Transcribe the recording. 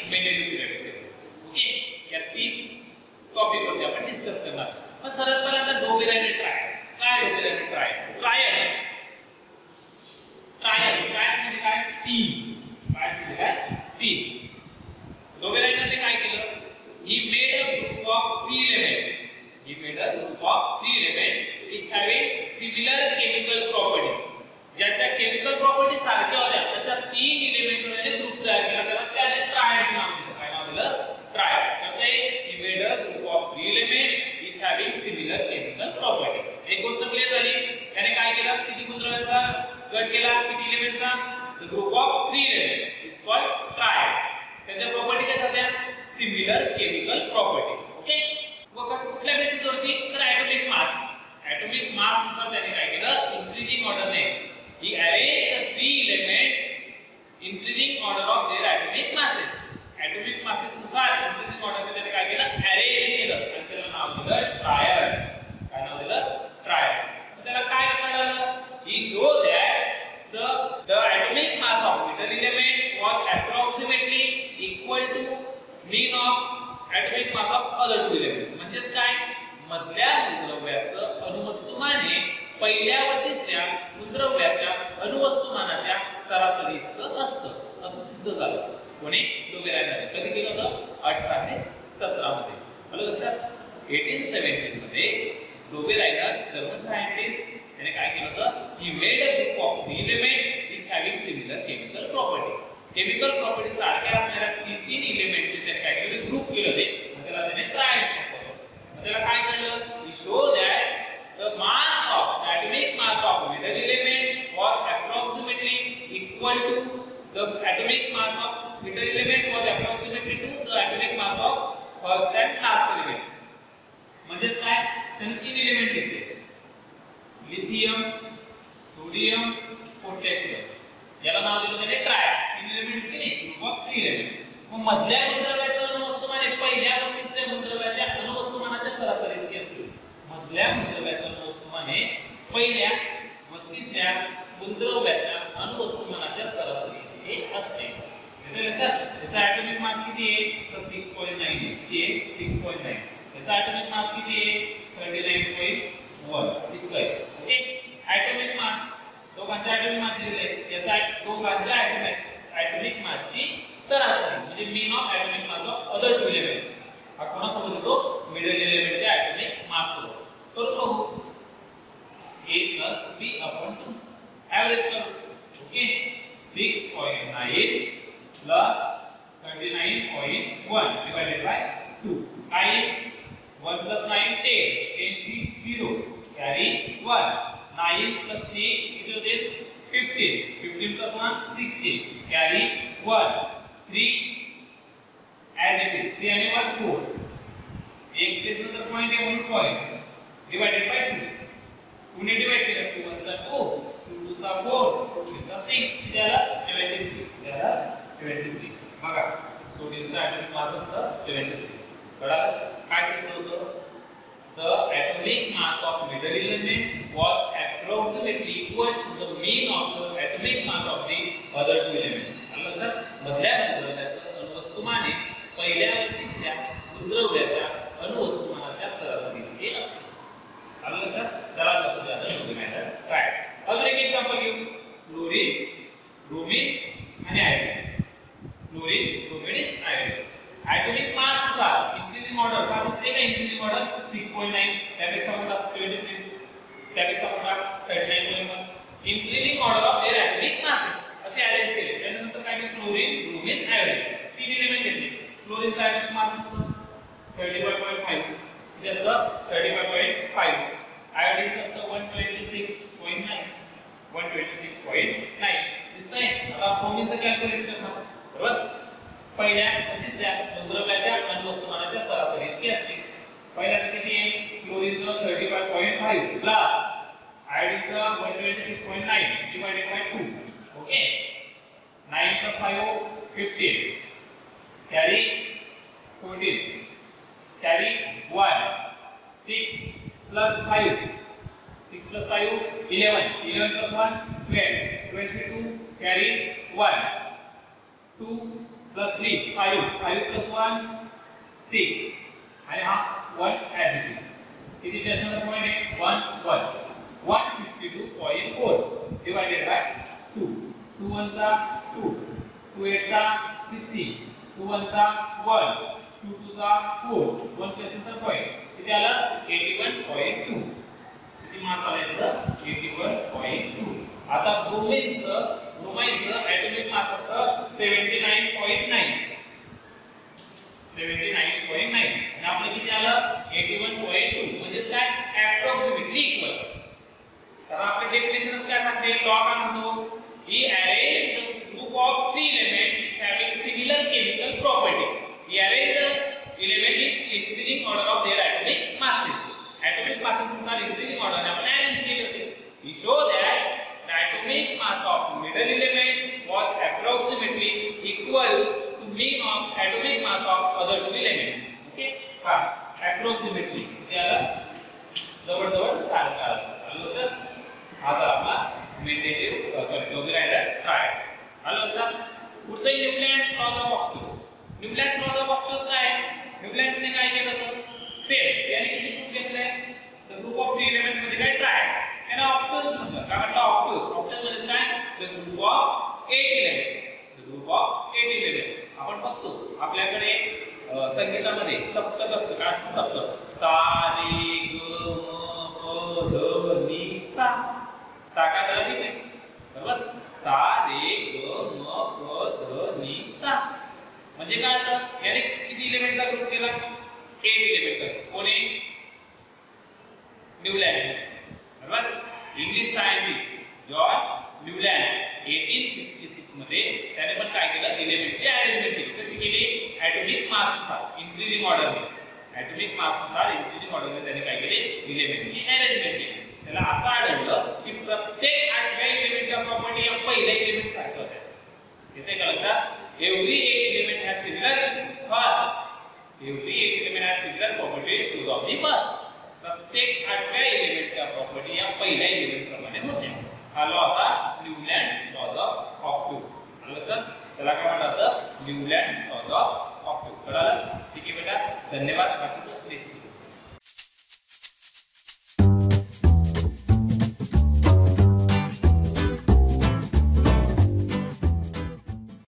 आणि मेंडेलिव्ह period okay या तीन टॉपिक वरती आपण डिस्कस करणार. मग सर्वात पहिल्यांदा डोवेर ट्रायल्स काय डोवेर ट्रायल्स ट्रायल्स ट्रायल्स ट्रायल्स म्हणजे काय? तीन. ट्रायल्स म्हणजे काय? तीन. डोवेरायनने काय केलं? He made a group of three element he made a group of three element which having similar chemical properties. ज्याच्या केमिकल प्रॉपर्टी सारख्या होत्या अशा तीन एलिमेंट्सचा त्याने ग्रुप तयार केला त्याला त्याने ट्रायल्स नाव दिलं काय नाव दिलं ट्रायल्स करते he made a group of three element which having similar chemical property एक गोष्ट क्लिअर झाली त्याने काय केलं किती गुणद्रव्यांचा गट केला किती एलिमेंटचा the group of three element is called triads त्यांच्या प्रॉपर्टी कशा होत्या सिमिलर केमिकल प्रॉपर्टी ओके कुठल्या बेसिस वरती तर ऍटॉमिक मास ऍटॉमिक मासनुसार त्याने काय केलं increasing ऑर्डरने he arrange the three elements increasing order of their atomic masses atomic masses नुसार इन्क्रीजिंग ऑर्डरने त्याने काय केलं अरेंज केलं आणि त्याला नाव दिलं ट्रायल्स काय नाव दिलं ट्रायल्स त्याला काय कळलं he show that the the atomic mass of middle element was approximately equal to mean of atomic mass म्हणजेच काय? मधल्या मूलद्रव्याचं अणुवस्तुमाने पहिल्या व तिसऱ्या मूलद्रव्याच्या अणुवस्तुमानाच्या सरासरी इतकं असतं. असं सिद्ध झालं. कोणी? डोबेरायनने कधी केलं होतं? अठराशे सतरा मध्ये आलं लक्षात? एटीन सेव्हन्टीन मध्ये डोबेरायनर जर्मन सायंटिस्ट त्याने काय केलं होतं? He made a group of three element having similar chemical property chemical property सारख्या असणाऱ्या तीन तीन इलिमेंटचे त्याने काय केले? ग्रुप केलं होते आणि त्याला त्याने ट्रायल्स म्हटलं त्याला काय कळलं he show that the mass of the atomic mass of middle element was approximately equal to the atomic mass of middle element was approximately to the atomic mass of first and last element म्हणजेच काय त्याने तीन element घेतले lithium sodium potassium याला नाव दिलं त्याने trials तीन elements केले ग्रुप ऑफ थ्री एलिमेंट मग मधल्या गुणद्रव्याचं अणुवस्तुमान पहिल्या व तिसऱ्या गुणद्रव्याच्या अणुवस्तुमानाच्या सरासरी इतकी असते कुठल्या मूलद्रव्याच्या अनुवस्तुमान हे पहिल्या व तिसऱ्या मूलद्रव्याच्या अनुवस्तुमानाच्या सरासरी हे असते. त्याचा ऍटॉमिक मास किती आहे? तर 6.9 किती आहे? 6.9 याचा ऍटॉमिक मास किती आहे? 39.1 इतकं आहे. ओके? ऍटॉमिक मास लोकांच्या ऍटॉमिक मास दिलेले आहे याचा दोघांच्या ऍटॉमिक ऍटॉमिक मासची सरासरी म्हणजे mean of atomic mass of other two elements हा कोणासोबत होतो मिडल एलिमेंटच्या ऍटॉमिक मास सोबत करून बघू a plus b upon 2 average करो okay 6.98 plus 39.1 divided by 2 time 1 plus 9 10 ten see zero carry 1 9 plus 6 equal to 15 15 plus 1 16 कैरी 1 3 एज इट इज 3 एंड 1 4 एक place नंतर पॉइंट आहे 1 point of middle element was approximately equal to the mean of the atomic mass of the other two elements. आलं लक्षात मधल्या गुणद्रव्याचं अणुवस्तुमाने पहिल्या व तिसऱ्या गुणद्रव्याच्या अणुवस्तुमानाच्या सरासरी हे असते. आलं लक्षात त्याला आपण झालं मॅटर ट्रायल्स अजून एक एक्झाम्पल घेऊ. क्लोरीन ब्रोमीन आणि iodine chlorine bromine iodine atomic mass नुसार increasing order का दिसते का increasing order 6.9 त्यापेक्षा मोठा 23 त्यापेक्षा प्रमाण thirty nine point increasing order of their atomic masses असे अरेंज केले. त्यानंतर काय क्लोरीन ब्रुमिन आयोडीन तीन इलेमेंट घेतले. क्लोरीनचा atomic mass thirty five point five किती असतं थर्टी फाय पॉईंट फाईव्ह आयोडीनचं असतं one twenty six point nine one twenty six point nine दिसतंय? आता ब्रोमिनचं कॅल्क्युलेट करणार. बरोबर? पहिल्या तिसऱ्या मुद्रव्याच्या अणुवस्तमानाच्या सरासरी इतकी असते. पहिल्याचं किती आहे? क्लोरीनचं thirty five point five plus is uh, 126.9 divided by 2. Okay. 9 plus 5, 15. Carry 20. Carry 1. 6 plus 5. 6 plus 5, 11. 11 plus 1, 12. 22, carry 1. 2 plus 3, 5. 5 plus 1, 6. I have 1 as it is. This Is it another point? 1, 1. One sixty two point four divided by two two वनचा two two एटचा sixteen two वनचा one two टूचा four one plus नंतर point किती आलं? Eighty one point two किती mass आलायचं eighty one point two आता ब्रोमेनचं ब्रोमाइनचं ऍटोमिक मास असतं seventy nine point nine seventy nine point nine आणि आपलं किती आलं? एटी वन पॉईंट टू म्हणजेच काय? ॲप्रॉक्सिमेटली इक्वल तर आपलं डेफिनेशनच काय सांगते लॉ काय म्हणतो ही array the group of three elements which having similar chemical property he arrange the element in increasing order of their atomic masses atomic masses नुसार increasing order ने आपण arrange केले होते we show that the atomic mass of middle element was approximately equal to mean of atomic mass of other two elements okay हा approximately त्याला जवळजवळ सारखं आलं आलं लक्षात हा जो आपला मेंटेटिव्ह सॉरी लोगेरायडर ट्रायस आलं लक्षात पुढचं Newlands laws of octaves Newlands laws of octaves काय? न्यूलँड्सने काय केलं होतं? सेम याने किती ग्रुप घेतले तर ग्रुप ऑफ थ्री एलिमेंट्स म्हणजे काय? ट्रायस त्याला ऑक्टोस म्हणतात. काय म्हटलं? ऑक्टोस ऑक्टोस म्हणजे काय? The group of eight element the group of eight element आपण बघतो आपल्याकडे संगीतामध्ये सप्तक असतं. काय असतं? सप्तक. सा रे ग म प ध नि सा. सा काय झाला रिपीट बरोबर सा रे ग म प ध नि सा म्हणजे काय आता? याने किती इलेमेंटचा ग्रुप केला? एट इलेमेंटचा group. कोणी? न्यूलॅन्स बरोबर? इंग्लिश सायंटिस्ट जॉन न्यूलँड्स 1866 मध्ये त्याने पण काय केलं? इलेमेंटची अरेंजमेंट केली. कशी केली? ॲटॉमिक मासनुसार इन्क्रीजिंग ऑर्डरने ॲटॉमिक मासनुसार इन्क्रीजिंग ऑर्डरने त्याने काय केले? इलेमेंटची अरेंजमेंट केली. त्याला असं आढळलं की प्रत्येक आठव्या इलेमेंटच्या प्रॉपर्टी या पहिल्या इलेमेंट सारख्या होत्या येते का लक्षात? एव्हरी एक element has similar first every एक element has similar property to of the first प्रत्येक आठव्या इलेमेंटच्या प्रॉपर्टी या पहिल्या इलेमेंट प्रमाणे होत्या हा लॉ होता न्यूलँड्स लॉज ऑफ ऑक्टूस लक्षात? त्याला काय म्हणतात न्यूलँड्स लॉज ऑफ ऑक्टूस कळालं? ठीक आहे बेटा? धन्यवाद. बाकी